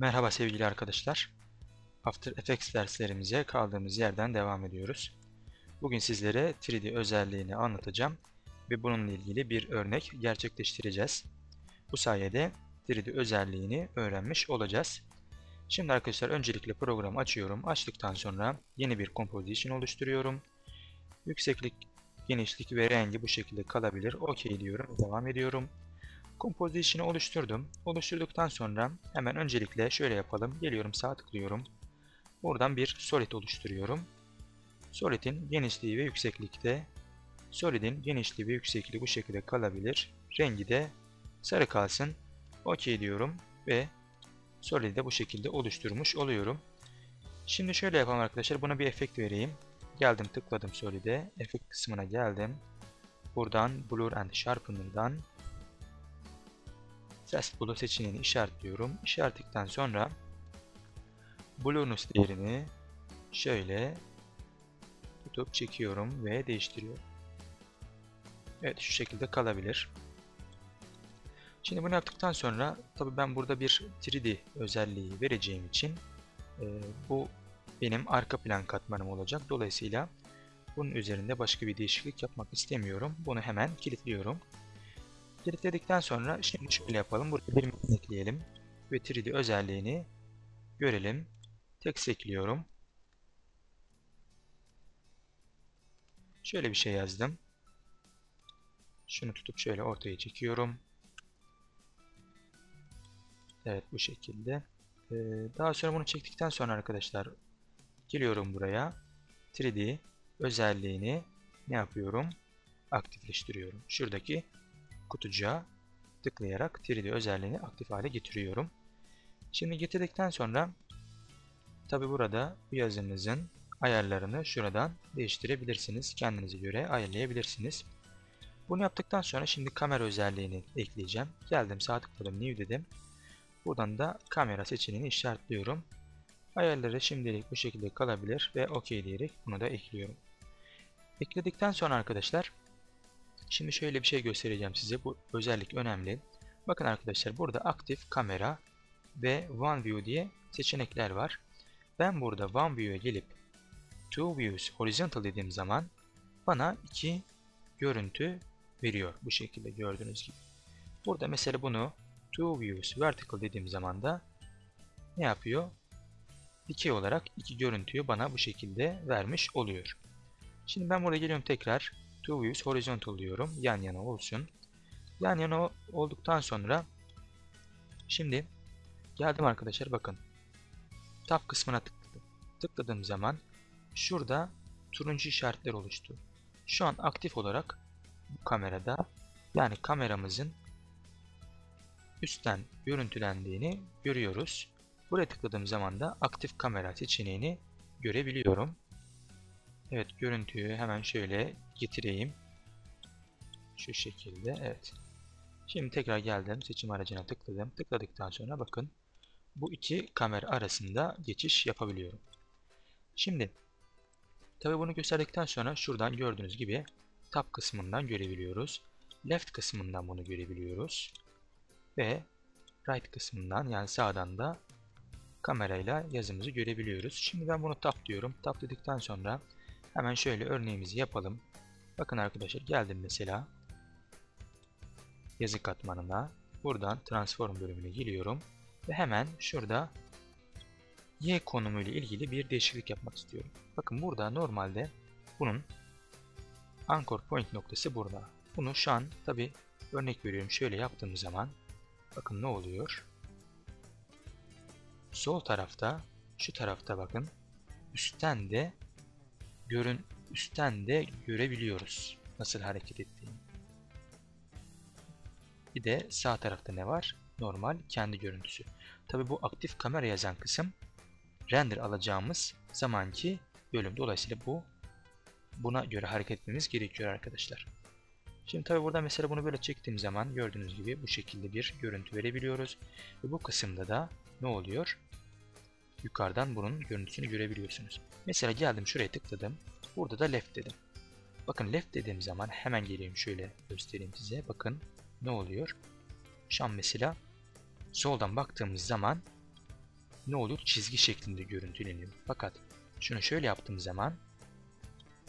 Merhaba sevgili arkadaşlar. After Effects derslerimize kaldığımız yerden devam ediyoruz. Bugün sizlere 3D özelliğini anlatacağım ve bununla ilgili bir örnek gerçekleştireceğiz. Bu sayede 3D özelliğini öğrenmiş olacağız. Şimdi arkadaşlar öncelikle programı açıyorum. Açtıktan sonra yeni bir composition oluşturuyorum. Yükseklik, genişlik ve rengi bu şekilde kalabilir. OK diyorum. Devam ediyorum. Composition'ı oluşturdum. Oluşturduktan sonra hemen öncelikle şöyle yapalım. Geliyorum sağ tıklıyorum. Buradan bir solid oluşturuyorum. Solid'in genişliği ve yükseklikte Solid'in genişliği ve yüksekliği bu şekilde kalabilir. Rengi de sarı kalsın. OK diyorum ve Solid'i de bu şekilde oluşturmuş oluyorum. Şimdi şöyle yapalım arkadaşlar. Buna bir efekt vereyim. Geldim tıkladım Solid'e. Efekt kısmına geldim. Buradan Blur and Sharpener'dan Ses Blue seçeneğini işaretliyorum. İşaretledikten sonra Blueness değerini şöyle tutup çekiyorum ve değiştiriyorum. Evet şu şekilde kalabilir. Şimdi bunu yaptıktan sonra tabi ben burada bir 3D özelliği vereceğim için e, bu benim arka plan katmanım olacak. Dolayısıyla bunun üzerinde başka bir değişiklik yapmak istemiyorum. Bunu hemen kilitliyorum. Kilitledikten sonra şimdi şöyle yapalım. Burada bir metin ekleyelim. Ve 3D özelliğini görelim. Text ekliyorum. Şöyle bir şey yazdım. Şunu tutup şöyle ortaya çekiyorum. Evet bu şekilde. Ee, daha sonra bunu çektikten sonra arkadaşlar geliyorum buraya. 3D özelliğini ne yapıyorum? Aktifleştiriyorum. Şuradaki kutucuğa tıklayarak 3D özelliğini aktif hale getiriyorum. Şimdi getirdikten sonra tabi burada bu yazınızın ayarlarını şuradan değiştirebilirsiniz. Kendinize göre ayarlayabilirsiniz. Bunu yaptıktan sonra şimdi kamera özelliğini ekleyeceğim. Geldim sağ tıkladım new dedim. Buradan da kamera seçeneğini işaretliyorum. Ayarları şimdilik bu şekilde kalabilir ve OK diyerek bunu da ekliyorum. Ekledikten sonra arkadaşlar şimdi şöyle bir şey göstereceğim size. Bu özellik önemli. Bakın arkadaşlar burada aktif kamera ve One View diye seçenekler var. Ben burada One View'e gelip Two Views Horizontal dediğim zaman bana iki görüntü veriyor. Bu şekilde gördüğünüz gibi. Burada mesela bunu Two Views Vertical dediğim zaman da ne yapıyor? Dikey olarak iki görüntüyü bana bu şekilde vermiş oluyor. Şimdi ben burada geliyorum tekrar Two Views Horizontal diyorum. Yan yana olsun. Yan yana olduktan sonra şimdi geldim arkadaşlar bakın. Tab kısmına tıkladım. Tıkladığım zaman şurada turuncu işaretler oluştu. Şu an aktif olarak bu kamerada yani kameramızın üstten görüntülendiğini görüyoruz. Buraya tıkladığım zaman da aktif kamera seçeneğini görebiliyorum. Evet görüntüyü hemen şöyle getireyim. Şu şekilde evet. Şimdi tekrar geldim seçim aracına tıkladım. Tıkladıktan sonra bakın bu iki kamera arasında geçiş yapabiliyorum. Şimdi tabi bunu gösterdikten sonra şuradan gördüğünüz gibi tab kısmından görebiliyoruz. Left kısmından bunu görebiliyoruz. Ve right kısmından yani sağdan da kamerayla yazımızı görebiliyoruz. Şimdi ben bunu tap diyorum. Tap dedikten sonra hemen şöyle örneğimizi yapalım. Bakın arkadaşlar geldim mesela yazı katmanına. Buradan transform bölümüne geliyorum. Ve hemen şurada Y konumu ile ilgili bir değişiklik yapmak istiyorum. Bakın burada normalde bunun anchor point noktası burada. Bunu şu an tabi örnek veriyorum şöyle yaptığım zaman bakın ne oluyor? Sol tarafta şu tarafta bakın üstten de görün üstten de görebiliyoruz nasıl hareket ettiğini. Bir de sağ tarafta ne var? Normal kendi görüntüsü. Tabi bu aktif kamera yazan kısım render alacağımız zamanki bölüm. Dolayısıyla bu buna göre hareket etmemiz gerekiyor arkadaşlar. Şimdi tabi burada mesela bunu böyle çektiğim zaman gördüğünüz gibi bu şekilde bir görüntü verebiliyoruz. Ve bu kısımda da ne oluyor? Yukarıdan bunun görüntüsünü görebiliyorsunuz. Mesela geldim şuraya tıkladım. Burada da left dedim. Bakın left dediğim zaman hemen geleyim şöyle göstereyim size. Bakın ne oluyor? Şu an mesela soldan baktığımız zaman ne oluyor? Çizgi şeklinde görüntüleniyor. Fakat şunu şöyle yaptığım zaman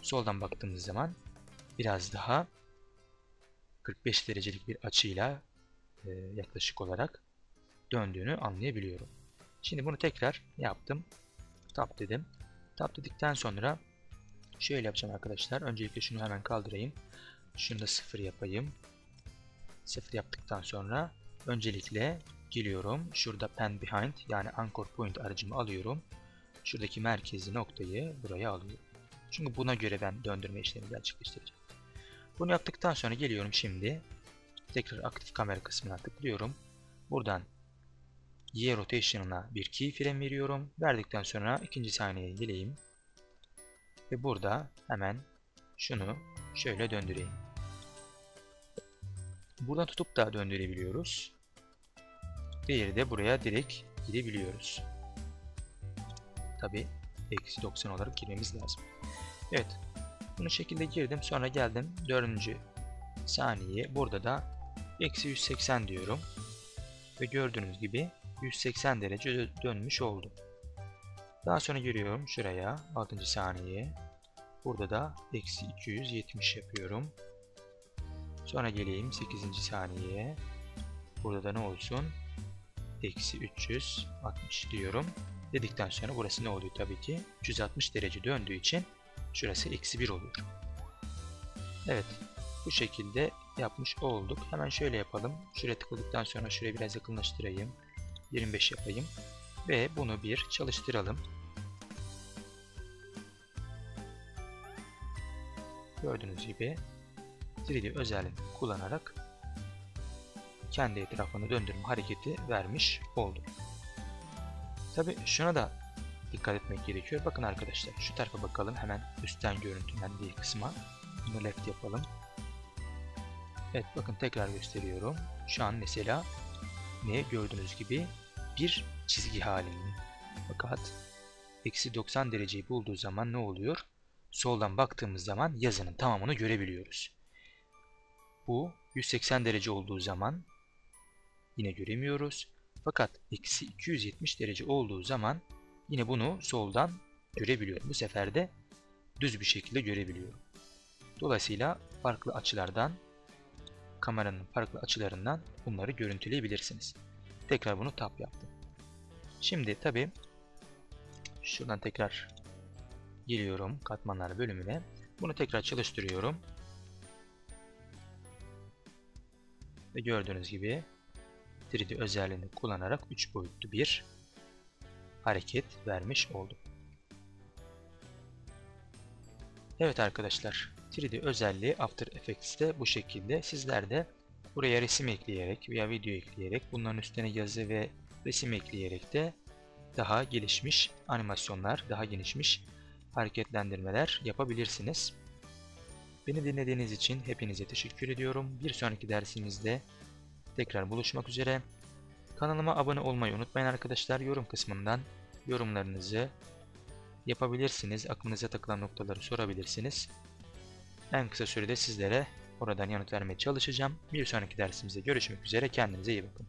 soldan baktığımız zaman biraz daha 45 derecelik bir açıyla yaklaşık olarak döndüğünü anlayabiliyorum. Şimdi bunu tekrar yaptım. Tap dedim. Tap dedikten sonra şöyle yapacağım arkadaşlar. Öncelikle şunu hemen kaldırayım. Şunu da sıfır yapayım. Sıfır yaptıktan sonra öncelikle geliyorum. Şurada pen behind yani anchor point aracımı alıyorum. Şuradaki merkezi noktayı buraya alıyorum. Çünkü buna göre ben döndürme işlemi gerçekleştireceğim. Bunu yaptıktan sonra geliyorum şimdi. Tekrar aktif kamera kısmına tıklıyorum. Buradan Y rotation'ına bir keyframe veriyorum. Verdikten sonra ikinci saniyeye geleyim. Ve burada hemen şunu şöyle döndüreyim. Buradan tutup da döndürebiliyoruz. Diğeri de buraya direkt gidebiliyoruz. Tabi eksi 90 olarak girmemiz lazım. Evet. Bunu şekilde girdim. Sonra geldim. Dördüncü saniye. Burada da eksi 180 diyorum. Ve gördüğünüz gibi 180 derece dönmüş oldu. Daha sonra giriyorum şuraya 6. saniye. Burada da eksi 270 yapıyorum. Sonra geleyim 8. saniyeye. Burada da ne olsun? Eksi 360 diyorum. Dedikten sonra burası ne oluyor tabii ki? 360 derece döndüğü için şurası eksi 1 oluyor. Evet. Bu şekilde yapmış olduk. Hemen şöyle yapalım. Şuraya tıkladıktan sonra şuraya biraz yakınlaştırayım. 25 yapayım. Ve bunu bir çalıştıralım. Gördüğünüz gibi 3D özelliğini kullanarak kendi etrafını döndürme hareketi vermiş oldum. Tabi şuna da dikkat etmek gerekiyor. Bakın arkadaşlar şu tarafa bakalım hemen üstten görüntülendiği kısma. Bunu left yapalım. Evet bakın tekrar gösteriyorum. Şu an mesela ne gördüğünüz gibi bir çizgi halinde. Fakat eksi 90 dereceyi bulduğu zaman ne oluyor? Soldan baktığımız zaman yazının tamamını görebiliyoruz. Bu 180 derece olduğu zaman yine göremiyoruz. Fakat eksi 270 derece olduğu zaman yine bunu soldan görebiliyorum. Bu sefer de düz bir şekilde görebiliyorum. Dolayısıyla farklı açılardan kameranın farklı açılarından bunları görüntüleyebilirsiniz. Tekrar bunu tap yaptım. Şimdi tabi şuradan tekrar geliyorum katmanlar bölümüne. Bunu tekrar çalıştırıyorum. Ve gördüğünüz gibi 3D özelliğini kullanarak 3 boyutlu bir hareket vermiş oldum. Evet arkadaşlar 3D özelliği After Effects'te bu şekilde. Sizler de buraya resim ekleyerek veya video ekleyerek bunların üstüne yazı ve resim ekleyerek de daha gelişmiş animasyonlar, daha gelişmiş hareketlendirmeler yapabilirsiniz. Beni dinlediğiniz için hepinize teşekkür ediyorum. Bir sonraki dersimizde tekrar buluşmak üzere. Kanalıma abone olmayı unutmayın arkadaşlar. Yorum kısmından yorumlarınızı yapabilirsiniz. Aklınıza takılan noktaları sorabilirsiniz. En kısa sürede sizlere oradan yanıt vermeye çalışacağım. Bir sonraki dersimizde görüşmek üzere. Kendinize iyi bakın.